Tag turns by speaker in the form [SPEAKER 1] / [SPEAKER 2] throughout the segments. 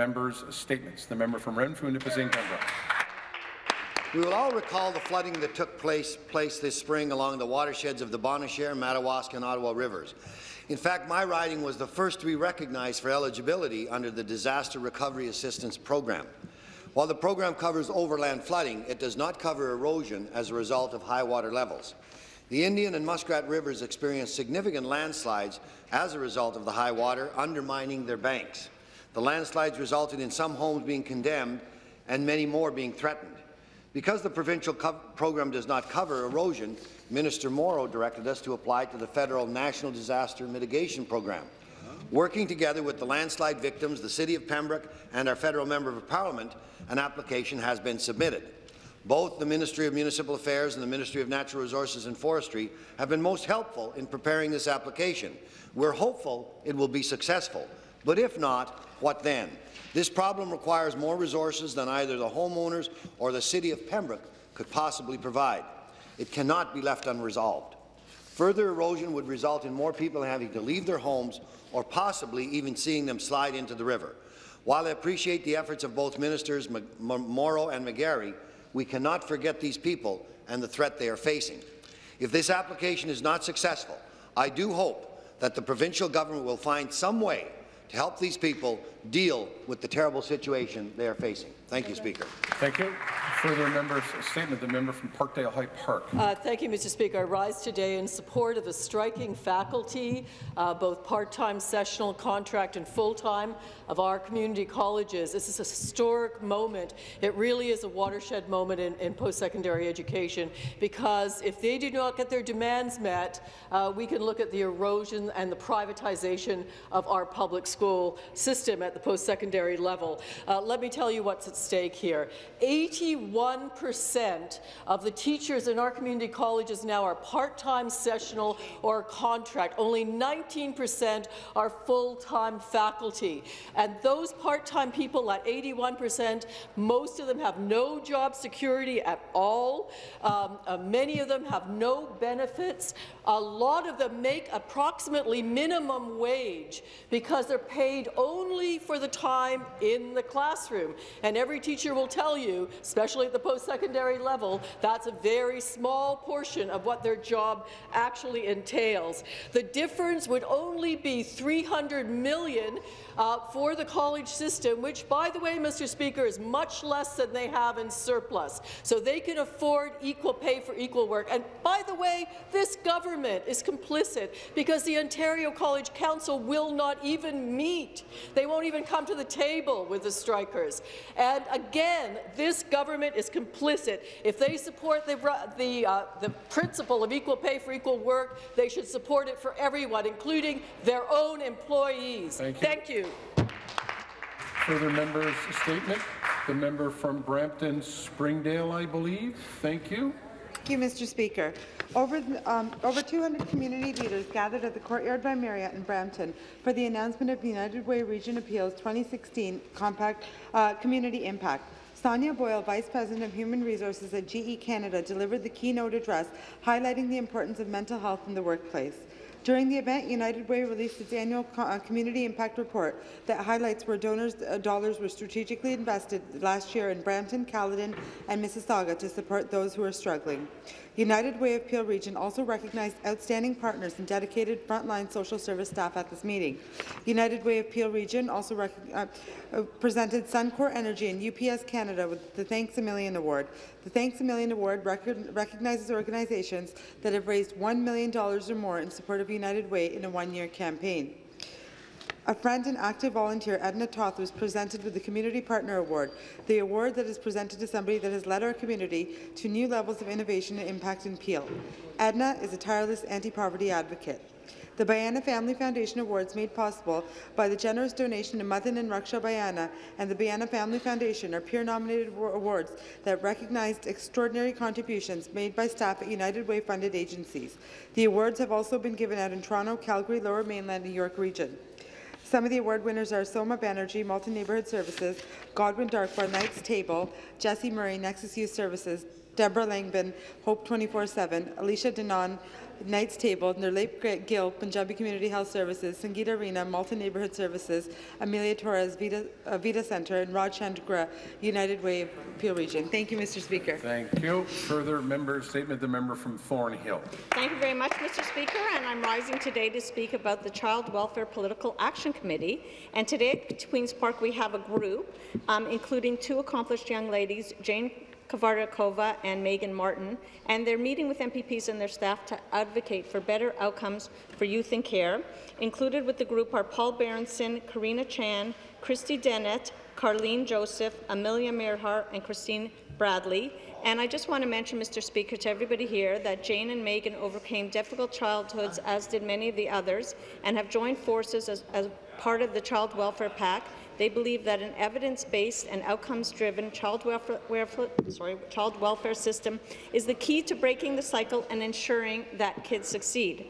[SPEAKER 1] members' statements. The member from Renfrew, Nipissing, Pembroke.
[SPEAKER 2] We will all recall the flooding that took place, place this spring along the watersheds of the Bonnechere, Madawaska and Ottawa rivers. In fact, my riding was the first to be recognized for eligibility under the Disaster Recovery Assistance Program. While the program covers overland flooding, it does not cover erosion as a result of high water levels. The Indian and Muskrat rivers experienced significant landslides as a result of the high water, undermining their banks. The landslides resulted in some homes being condemned and many more being threatened. Because the provincial program does not cover erosion, Minister Mauro directed us to apply to the federal National Disaster Mitigation Program. Uh-huh. Working together with the landslide victims, the City of Pembroke and our federal member of parliament, an application has been submitted. Both the Ministry of Municipal Affairs and the Ministry of Natural Resources and Forestry have been most helpful in preparing this application. We're hopeful it will be successful, but if not, what then? This problem requires more resources than either the homeowners or the City of Pembroke could possibly provide. It cannot be left unresolved. Further erosion would result in more people having to leave their homes or possibly even seeing them slide into the river. While I appreciate the efforts of both Ministers Mauro and McGarry, we cannot forget these people and the threat they are facing. If this application is not successful, I do hope that the provincial government will find some way to help these people deal with the terrible situation they are facing. Thank you, Speaker.
[SPEAKER 1] Thank you. Further member's statement, the member from Parkdale High Park.
[SPEAKER 3] Uh, thank you, Mr. Speaker. I rise today in support of the striking faculty, uh, both part-time, sessional, contract and full-time, of our community colleges. This is a historic moment. It really is a watershed moment in, in post-secondary education because if they do not get their demands met, uh, we can look at the erosion and the privatization of our public school system at the post-secondary level. Uh, let me tell you what's at stake here. 81% of the teachers in our community colleges now are part-time, sessional, or contract. Only 19% are full-time faculty. And those part-time people at 81%, most of them have no job security at all. Um, uh, many of them have no benefits. A lot of them make approximately minimum wage because they're paid only for the time in the classroom. And every teacher will tell you, especially at the post-secondary level, that's a very small portion of what their job actually entails. The difference would only be 300 million uh, for the college system, which, by the way, Mr. Speaker, is much less than they have in surplus. So they can afford equal pay for equal work. And by the way, this government is complicit because the Ontario College Council will not even meet. They won't even come to the table with the strikers. And again, this government is complicit. If they support the, the, uh, the principle of equal pay for equal work, they should support it for everyone, including their own employees.
[SPEAKER 1] Thank you.
[SPEAKER 3] Thank you.
[SPEAKER 1] Further members' statement. The member from Brampton Springdale, I believe. Thank you.
[SPEAKER 4] Thank you, Mr. Speaker. Over, um, over 200 community leaders gathered at the Courtyard by Marriott in Brampton for the announcement of the United Way Region Appeals 2016 Compact uh, Community Impact. Sonia Boyle, Vice President of Human Resources at GE Canada, delivered the keynote address highlighting the importance of mental health in the workplace. During the event, United Way released its annual uh, Community Impact Report that highlights where donors' uh, dollars were strategically invested last year in Brampton, Caledon and Mississauga to support those who are struggling. United Way of Peel Region also recognized outstanding partners and dedicated frontline social service staff at this meeting. United Way of Peel Region also uh, uh, presented Suncor Energy and UPS Canada with the Thanks a Million Award. The Thanks a Million Award rec recognizes organizations that have raised $1 million or more in support of United Way in a one-year campaign. A friend and active volunteer, Edna Toth, was presented with the Community Partner Award, the award that is presented to somebody that has led our community to new levels of innovation and impact in Peel. Edna is a tireless anti-poverty advocate. The Bhayana Family Foundation Awards made possible by the generous donation of Madan and Raksha Bhayana and the Bhayana Family Foundation are peer-nominated awards that recognized extraordinary contributions made by staff at United Way funded agencies. The awards have also been given out in Toronto, Calgary, Lower Mainland and York Region. Some of the award winners are Soma Banerjee, Malton Neighbourhood Services, Godwin Darkbar, Knights Table, Jesse Murray, Nexus Youth Services, Deborah Langbin, Hope 24-7, Alicia Denon, Knights Table, Nirlip Gill, Punjabi Community Health Services, Sangeeta Arena, Malton Neighbourhood Services, Amelia Torres, Vita, uh, Vita Centre, and Raj Chandra, United Way Peel Region. Thank you, Mr. Speaker.
[SPEAKER 1] Thank you. Further member statement, the member from Thornhill.
[SPEAKER 5] Thank you very much, Mr. Speaker, and I'm rising today to speak about the Child Welfare Political Action Committee. And today at Queen's Park we have a group, um, including two accomplished young ladies, Jane Kavardakova and Megan Martin, and they're meeting with MPPs and their staff to advocate for better outcomes for youth in care. Included with the group are Paul Berenson, Karina Chan, Christy Dennett, Carlene Joseph, Amelia Mearhart, and Christine Bradley. And I just want to mention, Mr. Speaker, to everybody here that Jane and Megan overcame difficult childhoods, as did many of the others, and have joined forces as, as part of the Child Welfare PAC they believe that an evidence-based and outcomes-driven child child welfare system is the key to breaking the cycle and ensuring that kids succeed.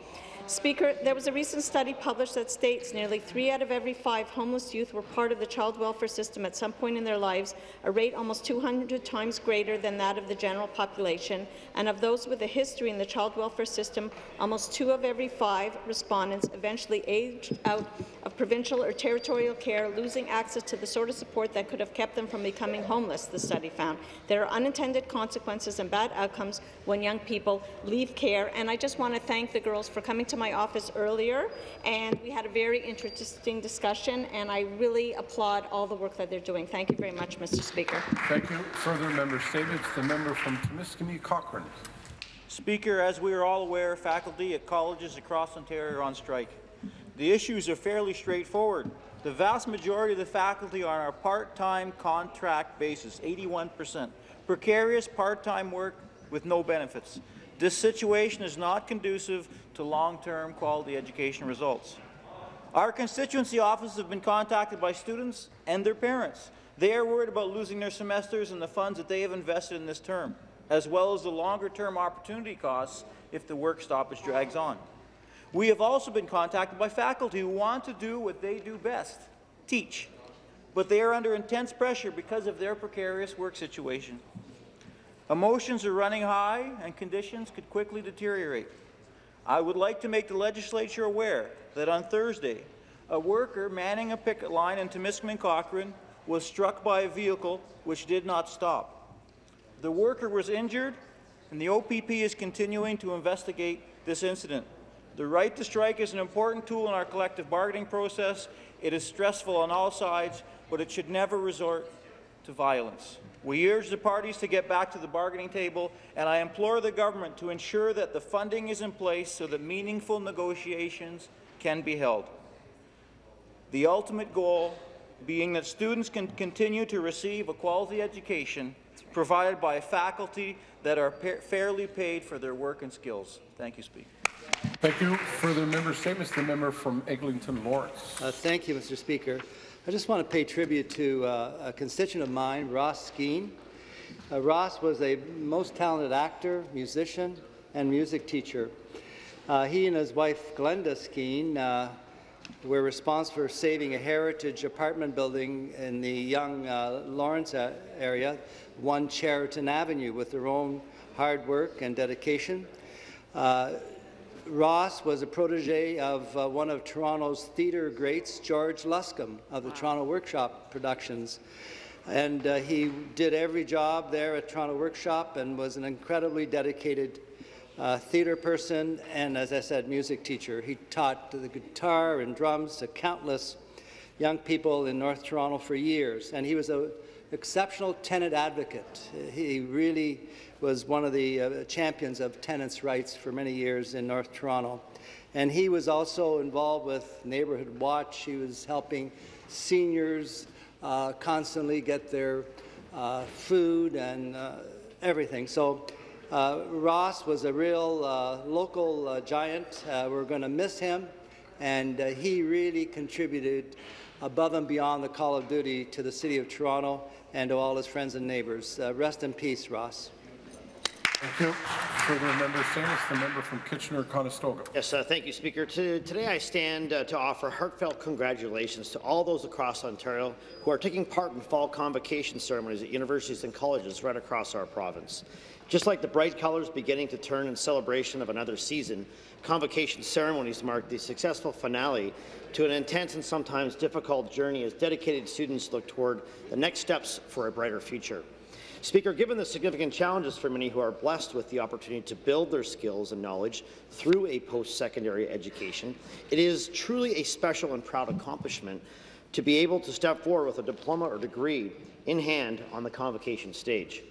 [SPEAKER 5] Speaker, there was a recent study published that states nearly three out of every five homeless youth were part of the child welfare system at some point in their lives, a rate almost 200 times greater than that of the general population. And of those with a history in the child welfare system, almost two of every five respondents eventually aged out of provincial or territorial care, losing access to the sort of support that could have kept them from becoming homeless, the study found. There are unintended consequences and bad outcomes when young people leave care. And I just want to thank the girls for coming to my office earlier, and we had a very interesting discussion, and I really applaud all the work that they're doing. Thank you very much, Mr. Speaker.
[SPEAKER 1] Thank you. Further member statements. The member from Timiskaming Cochrane.
[SPEAKER 6] Speaker, as we are all aware, faculty at colleges across Ontario are on strike. The issues are fairly straightforward. The vast majority of the faculty are on a part-time contract basis, 81%. Precarious part-time work with no benefits. This situation is not conducive to long-term quality education results. Our constituency offices have been contacted by students and their parents. They are worried about losing their semesters and the funds that they have invested in this term, as well as the longer-term opportunity costs if the work stoppage drags on. We have also been contacted by faculty who want to do what they do best, teach, but they are under intense pressure because of their precarious work situation. Emotions are running high and conditions could quickly deteriorate. I would like to make the legislature aware that on Thursday, a worker manning a picket line in Timiskaming Cochrane was struck by a vehicle which did not stop. The worker was injured, and the OPP is continuing to investigate this incident. The right to strike is an important tool in our collective bargaining process. It is stressful on all sides, but it should never resort to violence. We urge the parties to get back to the bargaining table, and I implore the government to ensure that the funding is in place so that meaningful negotiations can be held. The ultimate goal being that students can continue to receive a quality education provided by faculty that are fairly paid for their work and skills. Thank you, Speaker.
[SPEAKER 1] Thank you. Further member statements. The member from Eglinton Lawrence.
[SPEAKER 7] Uh, thank you, Mr. Speaker. I just want to pay tribute to uh, a constituent of mine, Ross Skeen. Uh, Ross was a most talented actor, musician, and music teacher. Uh, he and his wife, Glenda Skeen, uh, were responsible for saving a heritage apartment building in the Yonge uh, Lawrence uh, area, one Cheriton Avenue, with their own hard work and dedication. Ross was a protege of uh, one of Toronto's theatre greats, George Luscombe of the Toronto Workshop Productions. And uh, he did every job there at Toronto Workshop and was an incredibly dedicated uh, theatre person and, as I said, music teacher. He taught the guitar and drums to countless young people in North Toronto for years. And he was an exceptional tenant advocate. He really was one of the uh, champions of tenants' rights for many years in North Toronto. And he was also involved with Neighborhood Watch. He was helping seniors uh, constantly get their uh, food and uh, everything. So uh, Ross was a real uh, local giant. we're going to miss him. And uh, he really contributed above and beyond the call of duty to the City of Toronto and to all his friends and neighbours. Uh, rest in peace, Ross.
[SPEAKER 1] Thank you. Further member statements, the member from Kitchener-Conestoga.
[SPEAKER 8] Yes, uh, thank you, Speaker. To, today I stand uh, to offer heartfelt congratulations to all those across Ontario who are taking part in fall convocation ceremonies at universities and colleges right across our province. Just like the bright colours beginning to turn in celebration of another season, convocation ceremonies mark the successful finale to an intense and sometimes difficult journey as dedicated students look toward the next steps for a brighter future. Speaker, given the significant challenges for many who are blessed with the opportunity to build their skills and knowledge through a post-secondary education, it is truly a special and proud accomplishment to be able to step forward with a diploma or degree in hand on the convocation stage.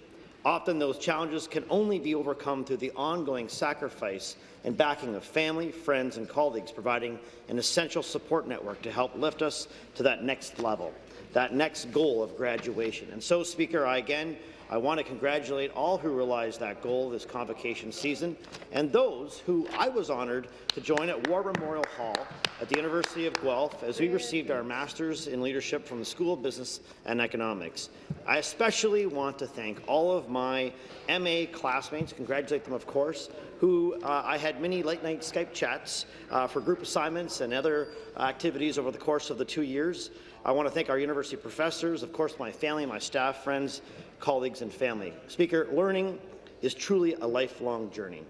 [SPEAKER 8] Often those challenges can only be overcome through the ongoing sacrifice and backing of family, friends and colleagues, providing an essential support network to help lift us to that next level, that next goal of graduation. And so, Speaker, I again I want to congratulate all who realized that goal this convocation season and those who I was honoured to join at War Memorial Hall at the University of Guelph as we received our Masters in Leadership from the School of Business and Economics. I especially want to thank all of my MA classmates, congratulate them of course, who uh, I had many late night Skype chats uh, for group assignments and other activities over the course of the two years. I want to thank our university professors, of course my family, my staff, friends, colleagues and family. Speaker, learning is truly a lifelong journey,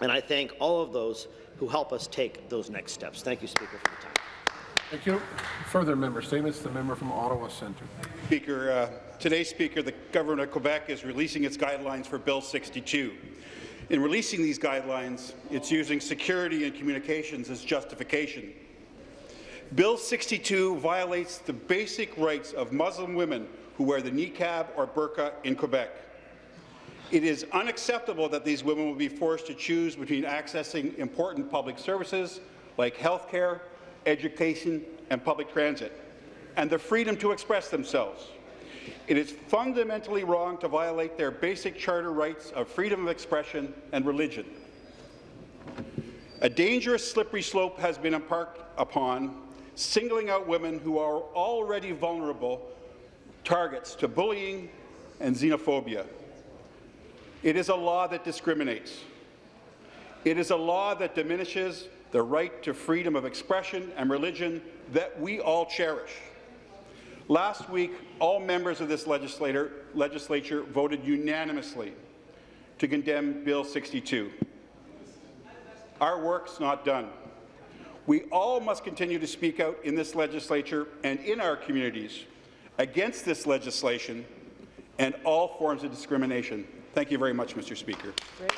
[SPEAKER 8] and I thank all of those who help us take those next steps. Thank you, Speaker, for the time.
[SPEAKER 1] Thank you. Further member statements, the member from Ottawa Centre.
[SPEAKER 9] Speaker, uh, today, Speaker, the government of Quebec is releasing its guidelines for Bill 62. In releasing these guidelines, it's using security and communications as justification. Bill 62 violates the basic rights of Muslim women who wear the niqab or burqa in Quebec. It is unacceptable that these women will be forced to choose between accessing important public services like health care, education, and public transit, and the freedom to express themselves. It is fundamentally wrong to violate their basic charter rights of freedom of expression and religion. A dangerous slippery slope has been embarked upon, singling out women who are already vulnerable targets to bullying and xenophobia. It is a law that discriminates. It is a law that diminishes the right to freedom of expression and religion that we all cherish. Last week, all members of this legislature, voted unanimously to condemn Bill 62. Our work's not done. We all must continue to speak out in this legislature and in our communities against this legislation and all forms of discrimination. Thank you very much, Mr. Speaker.
[SPEAKER 3] Great.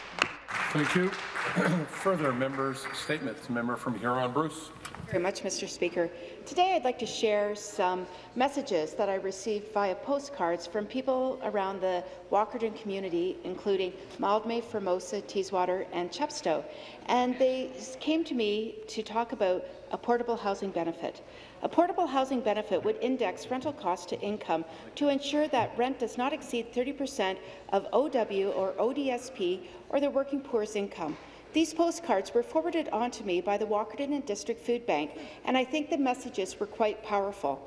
[SPEAKER 1] Thank you. Further members' statements. Member from Huron-Bruce.
[SPEAKER 10] very much, Mr. Speaker. Today, I'd like to share some messages that I received via postcards from people around the Walkerton community, including Mildmay, Formosa, Teeswater, and Chepstow. And they came to me to talk about a portable housing benefit. A portable housing benefit would index rental costs to income to ensure that rent does not exceed 30% of OW or ODSP or the working poor's income. These postcards were forwarded on to me by the Walkerton and District Food Bank, and I think the messages were quite powerful.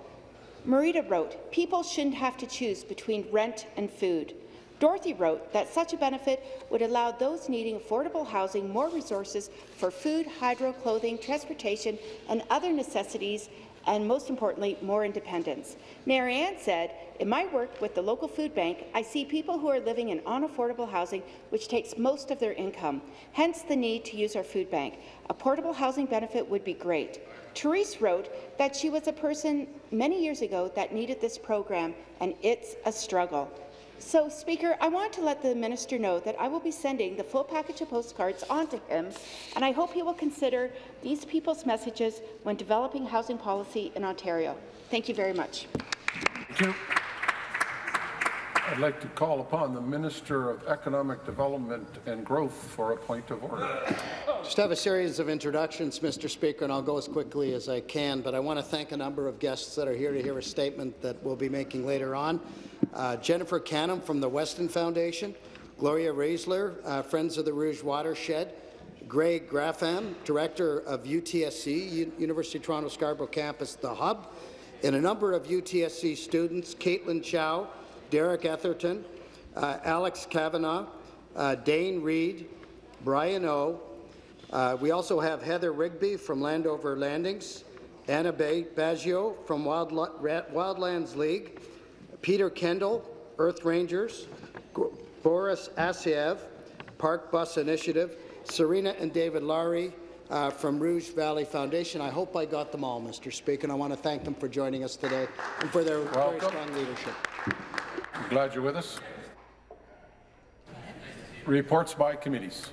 [SPEAKER 10] Marita wrote, people shouldn't have to choose between rent and food. Dorothy wrote that such a benefit would allow those needing affordable housing more resources for food, hydro, clothing, transportation, and other necessities and most importantly, more independence. Marianne said, in my work with the local food bank, I see people who are living in unaffordable housing, which takes most of their income, hence the need to use our food bank. A portable housing benefit would be great. Therese wrote that she was a person many years ago that needed this program, and it's a struggle. So, Speaker, I want to let the minister know that I will be sending the full package of postcards on to him, and I hope he will consider these people's messages when developing housing policy in Ontario. Thank you very much.
[SPEAKER 1] Thank you. I'd like to call upon the Minister of Economic Development and Growth for a point of order.
[SPEAKER 11] Just have a series of introductions, Mr. Speaker, and I'll go as quickly as I can, but I want to thank a number of guests that are here to hear a statement that we'll be making later on. Uh, Jennifer Canham from the Weston Foundation, Gloria Raisler, uh, Friends of the Rouge Watershed, Greg Graffam, Director of UTSC, U University of Toronto Scarborough Campus, The Hub, and a number of UTSC students, Caitlin Chow, Derek Etherton, uh, Alex Kavanaugh, uh, Dane Reed, Brian O. Uh, we also have Heather Rigby from Landover Landings, Anna Ba- Baggio from Wild- Wildlands League, Peter Kendall, Earth Rangers, G- Boris Issaev, Park Bus Initiative, Serena and David Laurie uh, from Rouge Valley Foundation. I hope I got them all, Mr. Speaker, and I want to thank them for joining us today and for their very strong leadership.
[SPEAKER 1] Glad you're with us. Reports by committees.